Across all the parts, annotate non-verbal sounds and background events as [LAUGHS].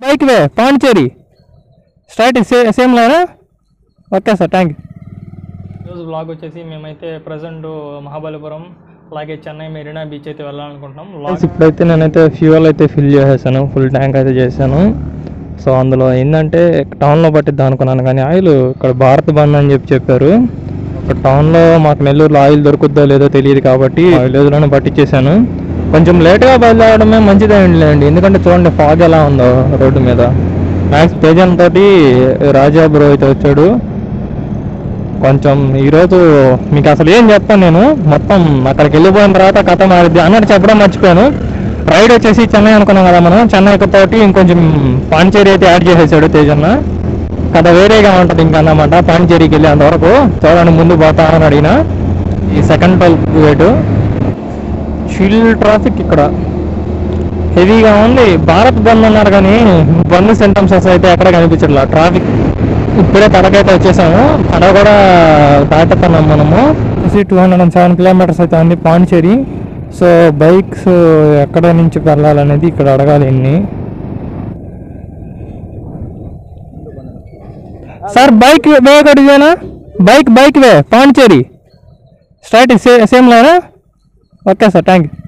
Bike way Pondicherry straight సే same లైనా? Okay sir thank you. ఈరోజు blog వచ్చేసి మేమైతే ప్రజెంట్ మహాబలిపురం అలాగే చెన్నై మెరీనా బీచ్ అయితే వెళ్ళాలనుకుంటున్నాం. ఇప్పుడైతే నేనైతే ఫ్యూయల్ అయితే ఫిల్ చేసేసాను ఫుల్ ట్యాంక్ అయితే చేశాను సో అందులో ఏంటంటే టౌన్లో పట్టిద్దాం అనుకున్నాను కానీ ఆయిల్ ఇక్కడ భారత్ బంద్ అని చెప్పి చెప్పారు. ఇక్కడ టౌన్లో మాకు నెల్లూరులో ఆయిల్ దొరుకుద్దో లేదో తెలియదు కాబట్టి విలేజ్లోనే పట్టించేసాను కొంచెం లేట్గా బయలుదేరడమే మంచిదేండి ఎందుకంటే చూడండి ఫాగ్ ఎలా ఉందో రోడ్డు మీద. మ్యాక్స్ తేజన్ తోటి రాజా బ్రో అయితే వచ్చాడు. కొంచెం ఈరోజు మీకు అసలు ఏం చెప్తాను నేను? మొత్తం అక్కడికి వెళ్ళిపోయిన తర్వాత కథ మారిద్ది. అన్నట్టు చెప్పడం మర్చిపోయాను. రైడ్ వచ్చేసి చెన్నై అనుకున్నాం కదా మనం. చెన్నై తోటి ఇంకొంచెం పాండిచేరి అయితే యాడ్ చేసేసాడు తేజన్న కథ వేరేగా ఉంటుంది ఇంకా అన్నమాట. పాండిచేరికి వెళ్ళేంత వరకు. చూడండి ముందు పోతా అని అడిగిన. ఈ second toll gate full traffic ఇక్కడ. హెవీగా ఉంది. భారత్ బంద్ అన్నారు కానీ బంద్ సెంటమ్సెస్ అయితే ఎక్కడ కనిపించట్లా? ట్రాఫిక్ ఇప్పుడే తడకైతే వచ్చేసాము. తడ కూడా దాటుతున్నాం మనము. Two hundred and seven kilometres అయితే ఉంది పాండిచేరి సో బైక్స్ ఎక్కడ నుంచి వెళ్ళాలనేది ఇక్కడ అడగాలి ఇన్ని. సార్ బైక్ వే ఒకటి bike bike way Pondicherry straight same లేనా ఓకే సార్ థ్యాంక్ యూ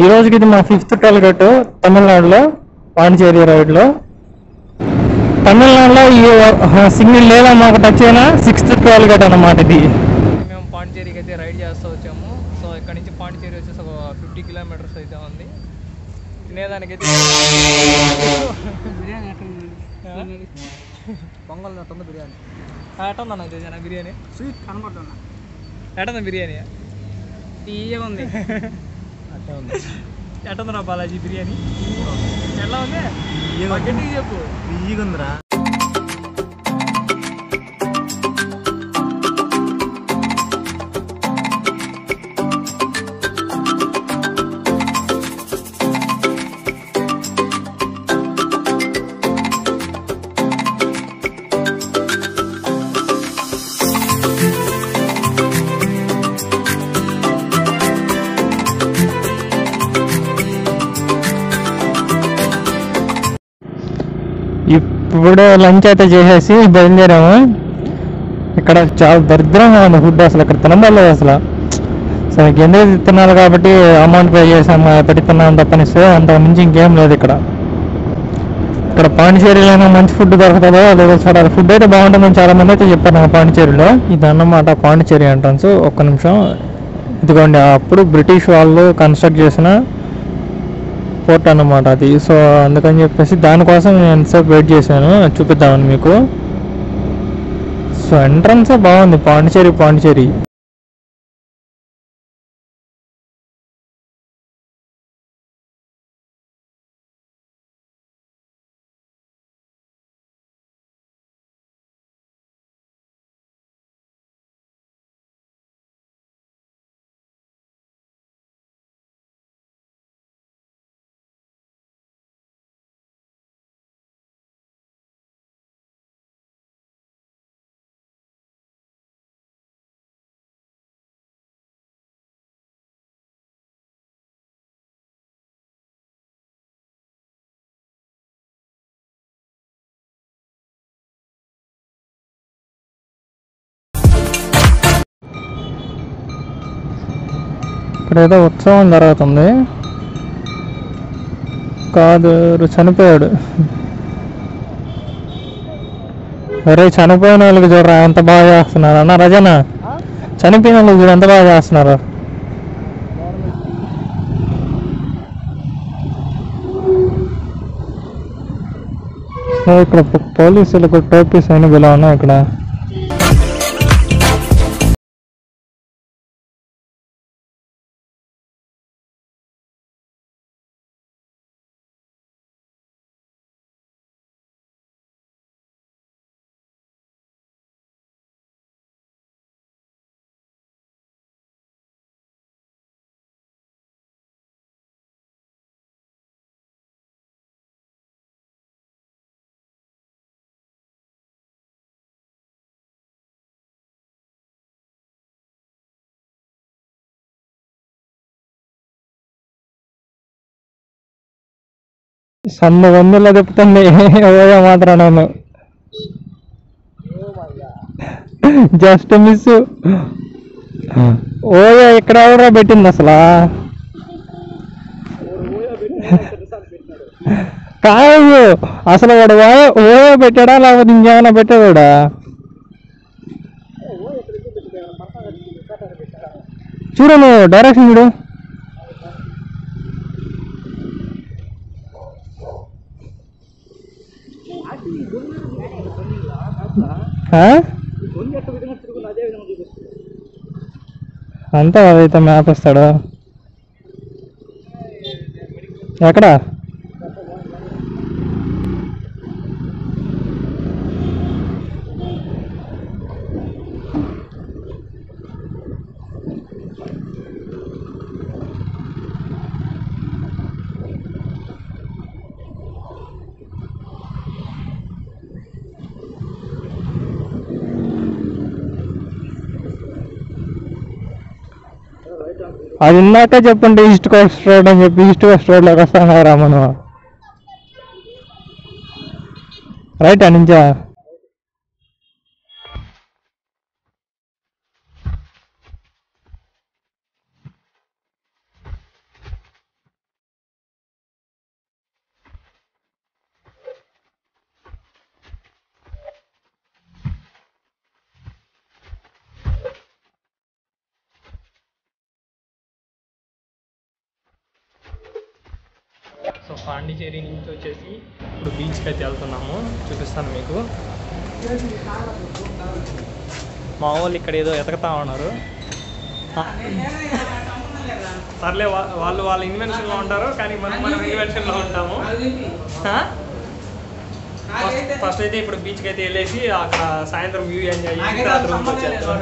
ఈ రోజుకి ఇది మా ఫిఫ్త్ టోల్గేట్ తమిళనాడులో పాండిచేరి రైడ్లో. తమిళనాడులో ఈ సిగ్నల్ లేదా మాకు టచ్ అయినా సిక్స్త్ టోల్గేట్ అన్నమాట ఇది. మేము పాండిచేరికి అయితే రైడ్ చేస్తూ వచ్చాము. సో ఇక్కడ నుంచి పాండిచేరి వచ్చేసి ఒక ఫిఫ్టీ కిలోమీటర్స్ అయితే ఉంది. తినేదానికైతే బిర్యానీ పొంగల్ నట్టుంది బిర్యానీ. ఎట్టుందా నాకు తెలిసిన బిర్యానీ? స్వీట్ కనబడుతున్నా ఎట్టుందా బిర్యానీ? తీయగా ఉంది. [LAUGHS] అట్టే ఉంది. ఎట్టుందా బాలాజీ బిర్యానీ? ఎలా ఉంది? గట్టిగా చెప్పు. తీయగా ఇప్పుడు లంచ్ అయితే చేసేసి బయలుదేరాము. ఇక్కడ చాలా దరిద్రంగా ఉంది ఫుడ్ అసలు. ఇక్కడ తినబడలేదు అసలు. సరే ఎందుకు తిన్నారు కాబట్టి అమౌంట్ పే చేసాము పెట్టి తిన్నాం తప్పని అంత మించి ఇంకేం లేదు ఇక్కడ. ఇక్కడ పాండిచేరిలో మంచి ఫుడ్ దొరుకుతుందో లేదో చూడాలి ఫుడ్ అయితే బాగుంటుందని చాలా మంది అయితే చెప్పారు నాకు పాండిచేరిలో ఇది అన్నమాట పాండిచేరి ఎంట్రన్స్ ఒక్క నిమిషం. ఇదిగోండి అప్పుడు బ్రిటిష్ వాళ్ళు కన్స్ట్రక్ట్ చేసిన పోర్ట్ అనమాట అది. సో అందుకని చెప్పేసి దానికోసం నేను ఎంతసేపు వెయిట్ చేశాను చూపిద్దామని మీకు. సో ఎంట్రన్సే బాగుంది. పాండిచేరి పాండిచేరి ఇక్కడ ఏదో ఉత్సవం జరుగుతుంది. కాదు చనిపోయాడు. అరే చనిపోయిన వాళ్ళకి చూడరా ఎంత బాగా చేస్తున్నారు. అన్న రజన చనిపోయిన వాళ్ళకి చూడు ఎంత బాగా చేస్తున్నారు. ఇక్కడ పోలీసులకు టోపీస్ అయిన బిలా ఉన్నాయి ఇక్కడ. సొంత వందల తిప్పుతుంది ఎవరో మాత్రం నన్ను. జస్ట్ మిస్ ఓయో ఇక్కడ ఎవరో పెట్టింది అసలు? కాదు అసలు వాడు ఓయో పెట్టాడా లేకపోతే ఇంకేమైనా పెట్టాడా చూడను డైరెక్షన్ చూడు. అంతా అదైతే మ్యాప్ ఇస్తాడు ఎక్కడ? అది ఇందాక చెప్పండి ఈస్ట్ కోస్ట్ రోడ్ అని చెప్పి ఈస్ట్ కోస్ట్ రోడ్లోకి వస్తాం కదరా మనం రైట్ నుంచా? సో పాండిచేరి నుంచి వచ్చేసి ఇప్పుడు బీచ్కి అయితే వెళ్తున్నాము. చూపిస్తాను మీకు. మా వాళ్ళు ఇక్కడ ఏదో ఎతకతా ఉన్నారు. సర్లే వాళ్ళు వాళ్ళ ఇన్వెన్షన్లో ఉంటారు కానీ మనం మనం ఇన్వెన్షన్లో ఉంటాము. ఆ? ఫస్ట్- అయితే ఇప్పుడు బీచ్కి అయితే వెళ్ళేసి అక్కడ సాయంత్రం వ్యూ ఎంజాయ్ చేసి వచ్చేస్తాం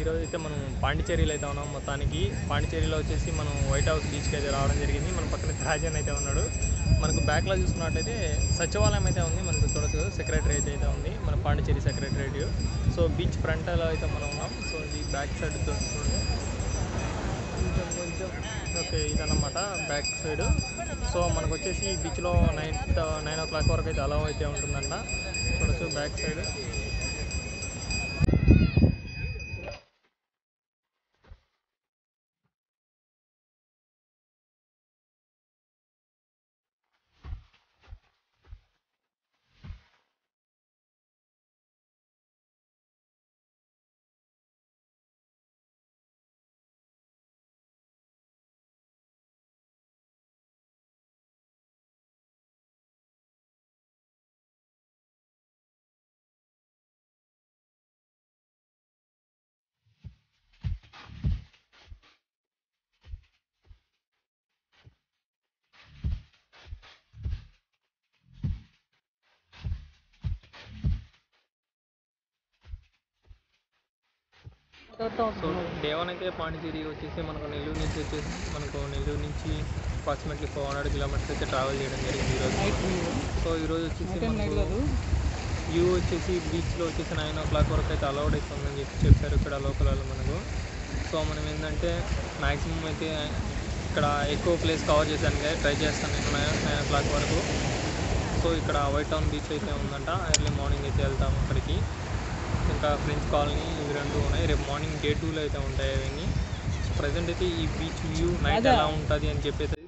ఈరోజు అయితే మనం పాండిచేరిలో అయితే ఉన్నాం. మొత్తానికి పాండిచేరిలో వచ్చేసి మనం వైట్ హౌస్ బీచ్కి అయితే రావడం జరిగింది. మన పక్కన రాజన్ అయితే ఉన్నాడు. మనకు బ్యాక్లో చూసుకున్నట్లయితే సచివాలయం అయితే ఉంది. మనకు చూడొచ్చు సెక్రటరేట్ అయితే ఉంది. మన పాండిచేరి సెక్రటరేట్ సో బీచ్ ఫ్రంట్లో అయితే మనం ఉన్నాం. సో ఇది బ్యాక్ సైడ్ చూసుకోండి కొంచెం కొంచెం. ఓకే ఇదన్నమాట బ్యాక్ సైడ్ సో మనకు వచ్చేసి బీచ్లో నైన్ నైన్ ఓ క్లాక్ వరకు అయితే అలౌ అయితే ఉంటుందంట. చూడొచ్చు బ్యాక్ సైడ్ సో అయితే పాండిచేరి వచ్చేసి మనకు నెల్లూరు నుంచి వచ్చేసి మనకు నెల్లూరు నుంచి అప్రాక్సిమేట్లీ ఫోర్ హండ్రెడ్ కిలోమీటర్స్ అయితే ట్రావెల్ చేయడం జరిగింది ఈరోజు. సో ఈరోజు వచ్చేసి వ్యూ వచ్చేసి బీచ్లో వచ్చేసి నైన్ ఓ క్లాక్ వరకు అయితే అలౌడ్ అవుతుందని చెప్పి చెప్పారు ఇక్కడ లోకల్ వాళ్ళు మనకు. సో మనం ఏంటంటే మ్యాక్సిమం అయితే ఇక్కడ ఎక్కువ ప్లేస్ కవర్ చేశాను ట్రై చేస్తాను నేను నైన్ నైన్ ఓ క్లాక్ వరకు. సో ఇక్కడ వైట్ టౌన్ బీచ్ అయితే ఉందంట ఎర్లీ మార్నింగ్ అయితే వెళ్తాము అక్కడికి. ఇంకా ఫ్రెంచ్ కాలనీ ఇవి రెండు ఉన్నాయి. రేపు మార్నింగ్ డే టూలో అయితే ఉంటాయి అవన్నీ. ప్రజెంట్ అయితే ఈ బీచ్ వ్యూ నైట్ ఎలా ఉంటుంది అని చెప్పి అయితే